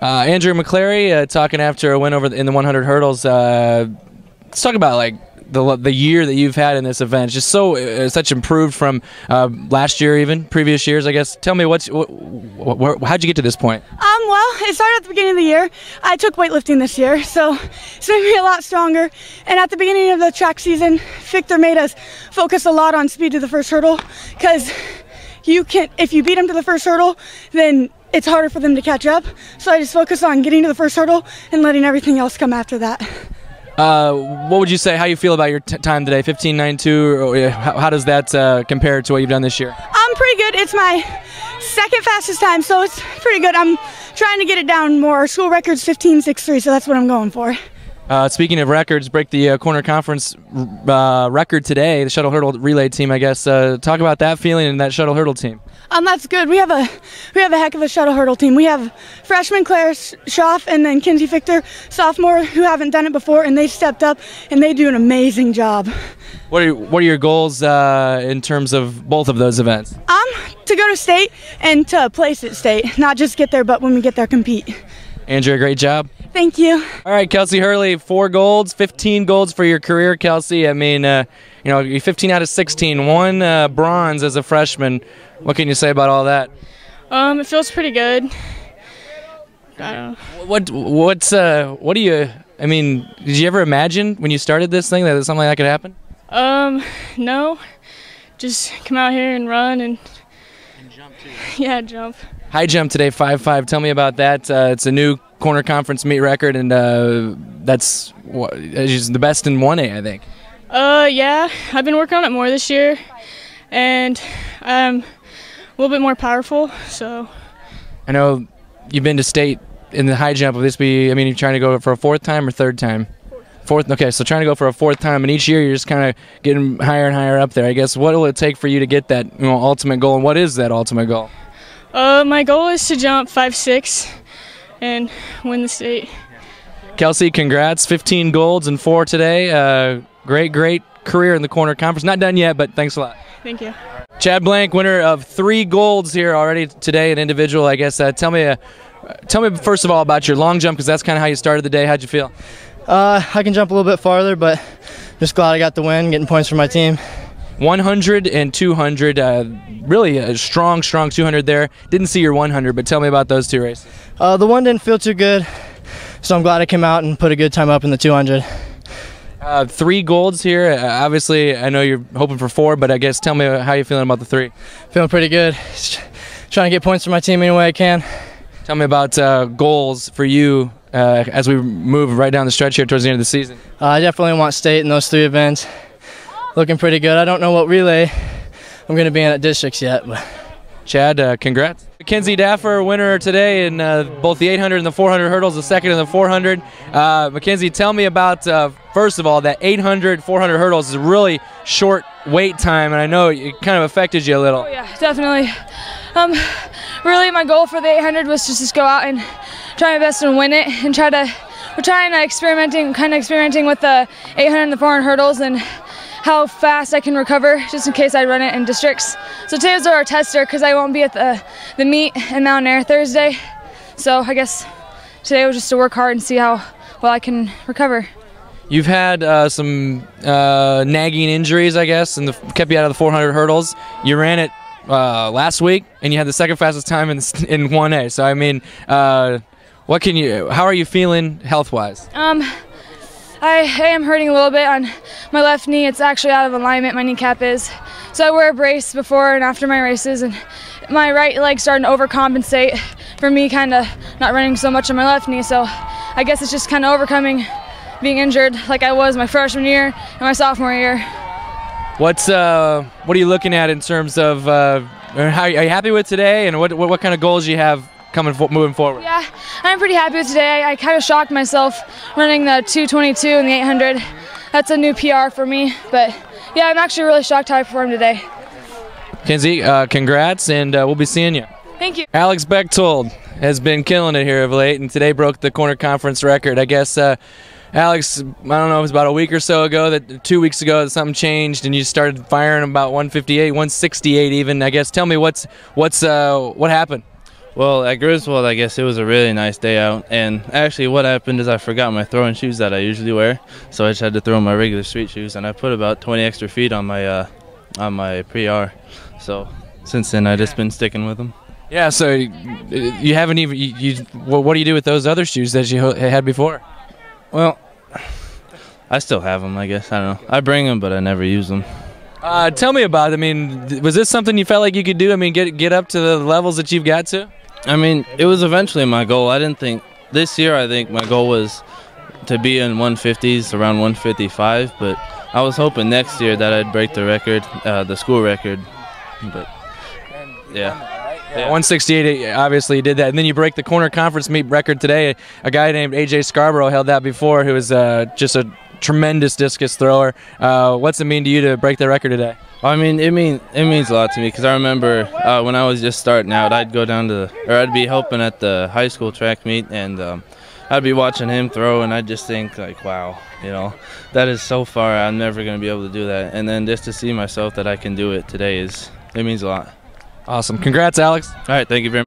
Uh, Andrea McClary uh, talking after a win over the, in the 100 hurdles. Uh, let's talk about like the the year that you've had in this event. It's just so uh, such improved from uh, last year, even previous years. I guess. Tell me what's what, what, how'd you get to this point? Um, well, it started at the beginning of the year. I took weightlifting this year, so it's made me a lot stronger. And at the beginning of the track season, Victor made us focus a lot on speed to the first hurdle because you can if you beat them to the first hurdle, then it's harder for them to catch up. So I just focus on getting to the first hurdle and letting everything else come after that. Uh, what would you say? How you feel about your t- time today? 15.92. How, how does that uh, compare to what you've done this year? I'm pretty good. It's my second fastest time, so it's pretty good. I'm trying to get it down more. Our school record's 15.63, so that's what I'm going for. Uh, speaking of records, break the uh, corner conference uh, record today. The shuttle hurdle relay team, I guess. Uh, talk about that feeling and that shuttle hurdle team. Um, that's good. We have a we have a heck of a shuttle hurdle team. We have freshman Claire Schaff and then Kinsey Victor, sophomore, who haven't done it before, and they stepped up and they do an amazing job. What are what are your goals uh, in terms of both of those events? Um, to go to state and to place at state, not just get there, but when we get there, compete. Andrea, great job. Thank you. All right, Kelsey Hurley, four golds, 15 golds for your career, Kelsey. I mean, uh, you know, you're 15 out of 16, one uh, bronze as a freshman. What can you say about all that? Um, it feels pretty good. I don't know. What what's uh what do you? I mean, did you ever imagine when you started this thing that something like that could happen? Um, no. Just come out here and run and, and jump too. Yeah, jump. High jump today, five five. Tell me about that. Uh, it's a new corner conference meet record, and uh, that's what, the best in one A, I think. Uh, yeah, I've been working on it more this year, and um, a little bit more powerful. So. I know you've been to state in the high jump. Will this be? I mean, you're trying to go for a fourth time or third time? Fourth. Okay, so trying to go for a fourth time, and each year you're just kind of getting higher and higher up there. I guess what will it take for you to get that you know, ultimate goal, and what is that ultimate goal? Uh, my goal is to jump five six, and win the state. Kelsey, congrats! 15 golds and four today. Uh, great, great career in the corner conference. Not done yet, but thanks a lot. Thank you. Chad Blank, winner of three golds here already today, an individual. I guess. Uh, tell me, uh, tell me first of all about your long jump because that's kind of how you started the day. How'd you feel? Uh, I can jump a little bit farther, but just glad I got the win, getting points for my team. 100 and 200. Uh, really a strong, strong 200 there. Didn't see your 100, but tell me about those two races. Uh, the one didn't feel too good, so I'm glad I came out and put a good time up in the 200. Uh, three golds here. Uh, obviously, I know you're hoping for four, but I guess tell me how you're feeling about the three. Feeling pretty good. Just trying to get points for my team any way I can. Tell me about uh, goals for you uh, as we move right down the stretch here towards the end of the season. Uh, I definitely want state in those three events. Looking pretty good. I don't know what relay I'm going to be in at districts yet, but. Chad, uh, congrats. Mackenzie Daffer, winner today in uh, both the 800 and the 400 hurdles, the second and the 400. Uh, Mackenzie, tell me about, uh, first of all, that 800, 400 hurdles is a really short wait time, and I know it kind of affected you a little. Oh, yeah, definitely. Um, really, my goal for the 800 was just to go out and try my best and win it, and try to. We're trying to experimenting, kind of experimenting with the 800 and the 400 hurdles, and how fast I can recover just in case I run it in districts. So today was our tester because I won't be at the, the meet in Mount Ayr Thursday. So I guess today was just to work hard and see how well I can recover. You've had uh, some uh, nagging injuries, I guess, and the, kept you out of the 400 hurdles. You ran it uh, last week, and you had the second fastest time in in 1A. So I mean, uh, what can you? How are you feeling health-wise? Um, I, I am hurting a little bit on my left knee. It's actually out of alignment, my kneecap is. So I wear a brace before and after my races, and my right leg starting to overcompensate for me kind of not running so much on my left knee. So I guess it's just kind of overcoming being injured like I was my freshman year and my sophomore year. What's uh, what are you looking at in terms of uh, how are you happy with today, and what, what what kind of goals do you have coming moving forward? Yeah, I'm pretty happy with today. I, I kind of shocked myself running the 222 and the 800. That's a new PR for me, but yeah, I'm actually really shocked how I performed today. Kenzie, uh, congrats, and uh, we'll be seeing you. Thank you. Alex Bechtold has been killing it here of late, and today broke the corner conference record. I guess, uh, Alex, I don't know, it was about a week or so ago, that two weeks ago, that something changed, and you started firing about 158, 168 even. I guess, tell me what's what's uh, what happened. Well, at Griswold, I guess it was a really nice day out. And actually, what happened is I forgot my throwing shoes that I usually wear, so I just had to throw my regular street shoes, and I put about 20 extra feet on my uh, on my pre-R. So since then, I just been sticking with them. Yeah, so you, haven't even you, you. What, what do you do with those other shoes that you had before? Well, I still have them, I guess. I don't know. I bring them, but I never use them. Uh, tell me about it. I mean, was this something you felt like you could do? I mean, get get up to the levels that you've got to? I mean, it was eventually my goal. I didn't think this year. I think my goal was to be in 150s, around 155. But I was hoping next year that I'd break the record, uh, the school record. But yeah. Yeah, 168. Obviously, you did that, and then you break the corner conference meet record today. A guy named AJ Scarborough held that before, who is uh, just a tremendous discus thrower. Uh, what's it mean to you to break the record today? I mean, it mean it means a lot to me because I remember uh, when I was just starting out, I'd go down to, or I'd be helping at the high school track meet, and um, I'd be watching him throw, and I'd just think like, wow, you know, that is so far. I'm never gonna be able to do that, and then just to see myself that I can do it today is it means a lot. Awesome. Congrats, Alex. All right, thank you very much.